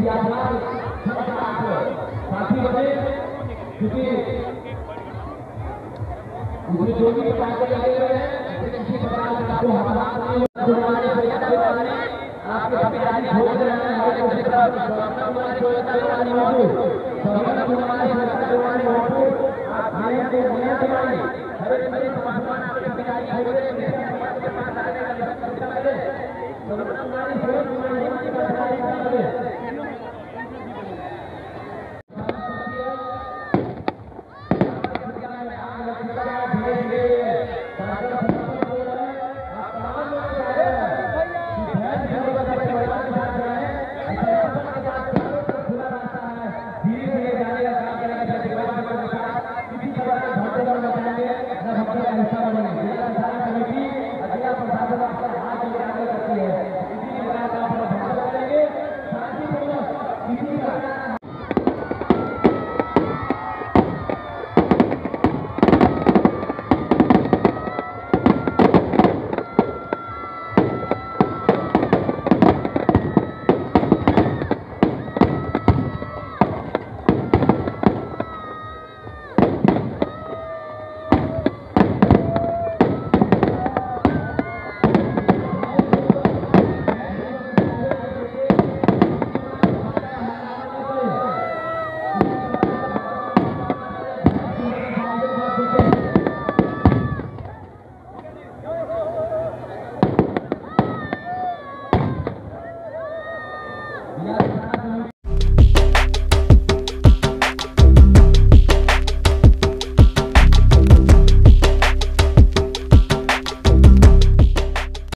विराजमान साथी बने क्योंकि मुझे जो भी बता के लगे हुए हैं किसी प्रकार से आपको हमारा जुड़वाने पैसा जुड़वाने आपके पिताजी भोज रहने हमारे क्षेत्र हमारे पैसा जुड़वाने बाबू सभी जुड़वाने पैसा जुड़वाने बाबू आप आए थे दुनिया जुड़वाने हर एक मेरे समाज में आपके पिताजी भोज रहने हमारे पास आने का सब कुछ करे सब हमारे back.